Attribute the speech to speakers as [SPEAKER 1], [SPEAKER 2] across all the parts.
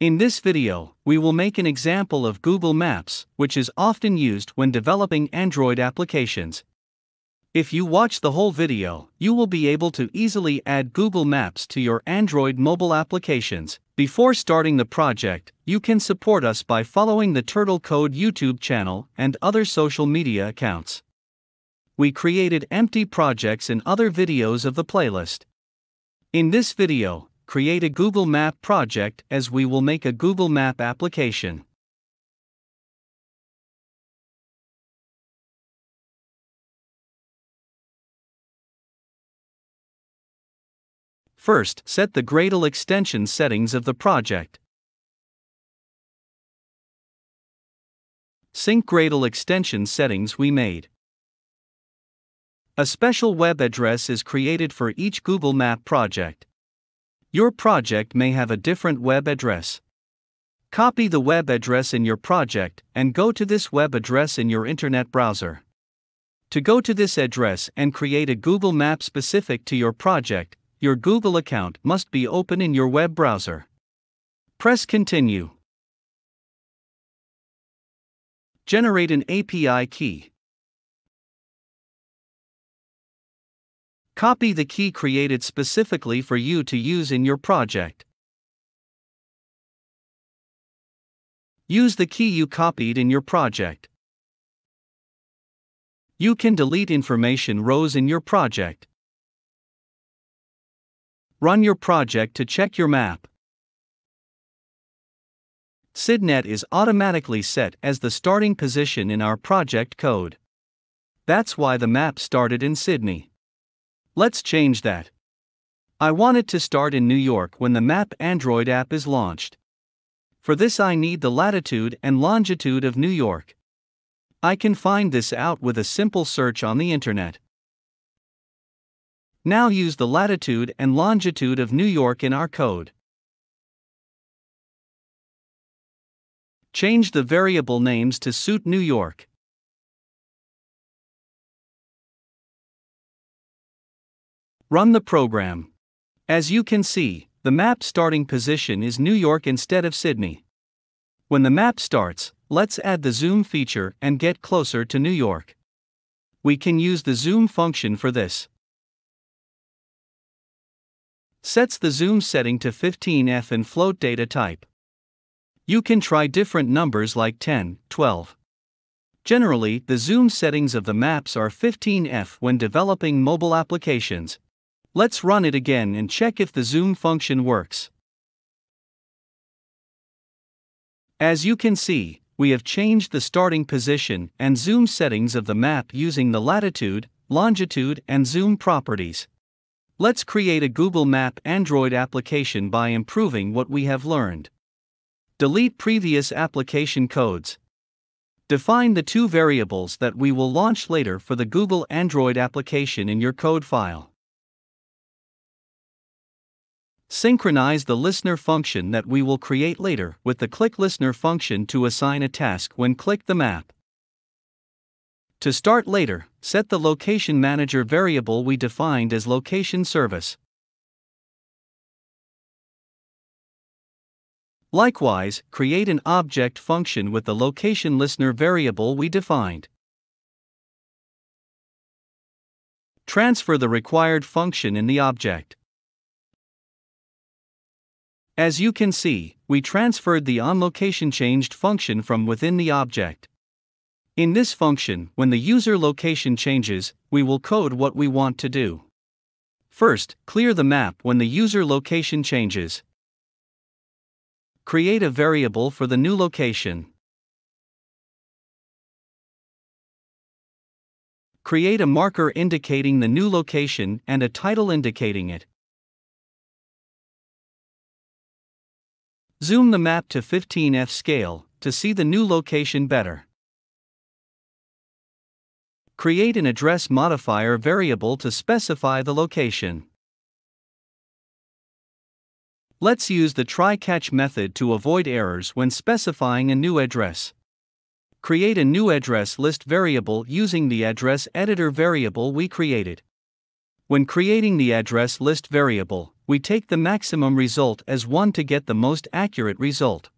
[SPEAKER 1] In this video, we will make an example of Google Maps, which is often used when developing Android applications. If you watch the whole video, you will be able to easily add Google Maps to your Android mobile applications. Before starting the project, you can support us by following the Turtle Code YouTube channel and other social media accounts. We created empty projects in other videos of the playlist. In this video, create a Google Map project as we will make a Google Map application. First, set the Gradle extension settings of the project. Sync Gradle extension settings we made. A special web address is created for each Google Map project. Your project may have a different web address. Copy the web address in your project and go to this web address in your internet browser. To go to this address and create a Google Map specific to your project, your Google account must be open in your web browser. Press Continue. Generate an API key. Copy the key created specifically for you to use in your project. Use the key you copied in your project. You can delete information rows in your project. Run your project to check your map. Sydney is automatically set as the starting position in our project code. That's why the map started in Sydney. Let's change that. I want it to start in New York when the Map Android app is launched. For this, I need the latitude and longitude of New York. I can find this out with a simple search on the internet. Now use the latitude and longitude of New York in our code. Change the variable names to suit New York. Run the program. As you can see, the map starting position is New York instead of Sydney. When the map starts, let's add the zoom feature and get closer to New York. We can use the zoom function for this. Sets the zoom setting to 15f and float data type. You can try different numbers like 10, 12. Generally, the zoom settings of the maps are 15f when developing mobile applications, Let's run it again and check if the zoom function works. As you can see, we have changed the starting position and zoom settings of the map using the latitude, longitude, and zoom properties. Let's create a Google Map Android application by improving what we have learned. Delete previous application codes. Define the two variables that we will launch later for the Google Android application in your code file. Synchronize the listener function that we will create later with the click listener function to assign a task when click the map. To start later, set the location manager variable we defined as location service. Likewise, create an object function with the location listener variable we defined. Transfer the required function in the object. As you can see, we transferred the onLocationChanged function from within the object. In this function, when the user location changes, we will code what we want to do. First, clear the map when the user location changes. Create a variable for the new location. Create a marker indicating the new location and a title indicating it. Zoom the map to 15f scale to see the new location better. Create an address modifier variable to specify the location. Let's use the try-catch method to avoid errors when specifying a new address. Create a new address list variable using the address editor variable we created. When creating the address list variable, we take the maximum result as 1 to get the most accurate result.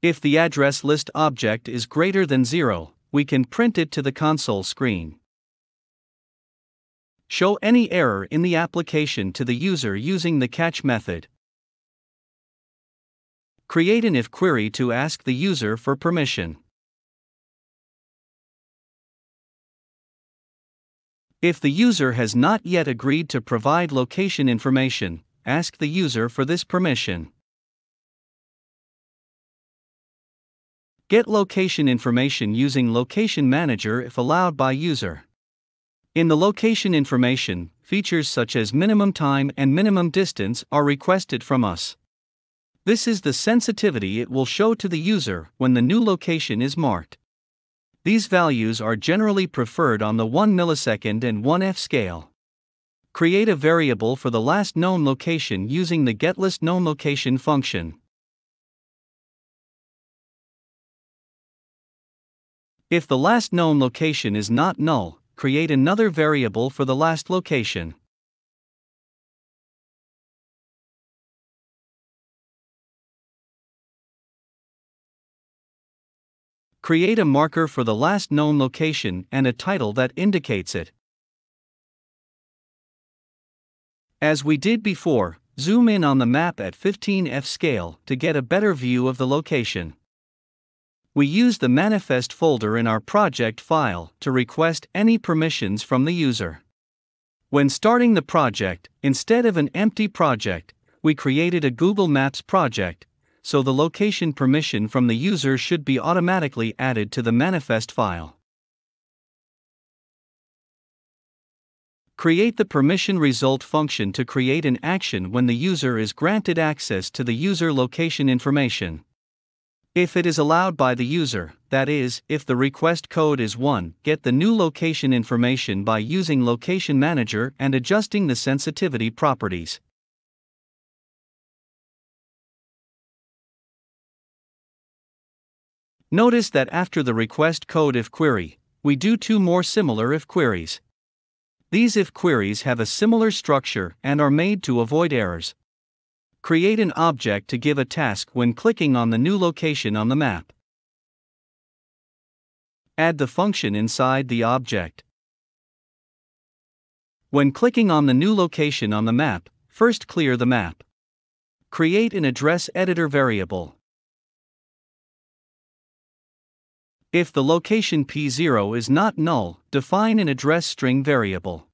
[SPEAKER 1] If the address list object is greater than 0, we can print it to the console screen. Show any error in the application to the user using the catch method. Create an if query to ask the user for permission. If the user has not yet agreed to provide location information, ask the user for this permission. Get location information using Location Manager if allowed by user. In the location information, features such as minimum time and minimum distance are requested from us. This is the sensitivity it will show to the user when the new location is marked. These values are generally preferred on the 1 millisecond and 1f scale. Create a variable for the last known location using the getLastKnownLocation function. If the last known location is not null, create another variable for the last location. Create a marker for the last known location and a title that indicates it. As we did before, zoom in on the map at 15f scale to get a better view of the location. We use the manifest folder in our project file to request any permissions from the user. When starting the project, instead of an empty project, we created a Google Maps project so the location permission from the user should be automatically added to the manifest file. Create the permission result function to create an action when the user is granted access to the user location information. If it is allowed by the user, that is, if the request code is 1, get the new location information by using Location Manager and adjusting the sensitivity properties. Notice that after the request code if query, we do two more similar if queries. These if queries have a similar structure and are made to avoid errors. Create an object to give a task when clicking on the new location on the map. Add the function inside the object. When clicking on the new location on the map, first clear the map. Create an address editor variable. If the location P0 is not null, define an address string variable.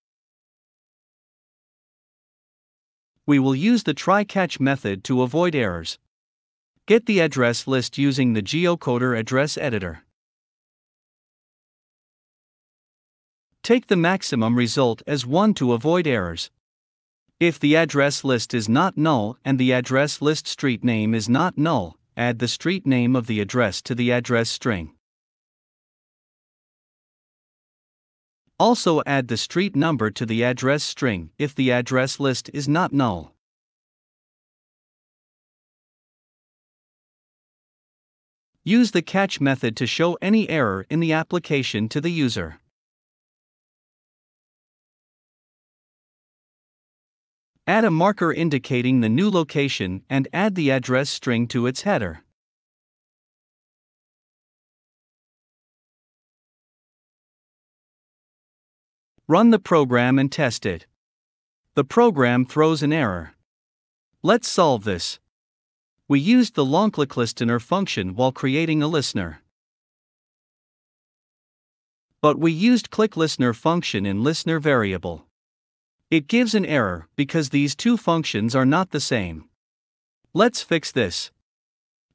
[SPEAKER 1] We will use the try-catch method to avoid errors. Get the address list using the geocoder address editor. Take the maximum result as 1 to avoid errors. If the address list is not null and the address list street name is not null, add the street name of the address to the address string. Also add the street number to the address string if the address list is not null. Use the catch method to show any error in the application to the user. Add a marker indicating the new location and add the address string to its header. Run the program and test it. The program throws an error. Let's solve this. We used the longClickListener function while creating a listener. But we used ClickListener function in listener variable. It gives an error because these two functions are not the same. Let's fix this.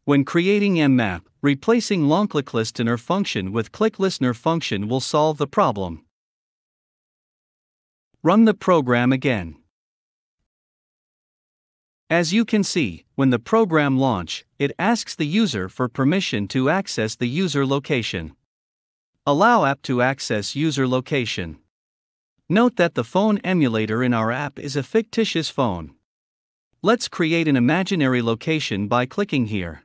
[SPEAKER 1] When creating mmap, replacing longClickListener function with ClickListener function will solve the problem. Run the program again. As you can see, when the program launch, it asks the user for permission to access the user location. Allow app to access user location. Note that the phone emulator in our app is a fictitious phone. Let's create an imaginary location by clicking here.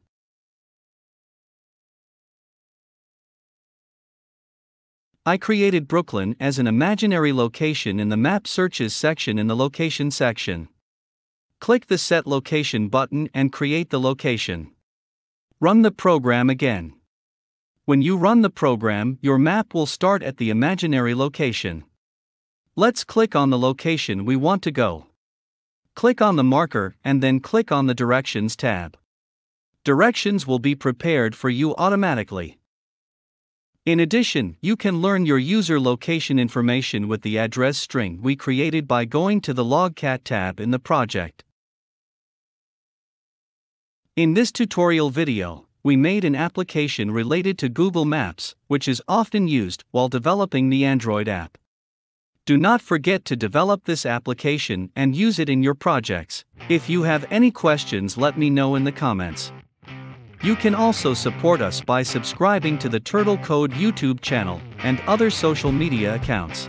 [SPEAKER 1] I created Brooklyn as an imaginary location in the Map Searches section in the Location section. Click the Set Location button and create the location. Run the program again. When you run the program, your map will start at the imaginary location. Let's click on the location we want to go. Click on the marker and then click on the Directions tab. Directions will be prepared for you automatically. In addition, you can learn your user location information with the address string we created by going to the Logcat tab in the project. In this tutorial video, we made an application related to Google Maps, which is often used while developing the Android app. Do not forget to develop this application and use it in your projects. If you have any questions, let me know in the comments. You can also support us by subscribing to the Turtle Code YouTube channel and other social media accounts.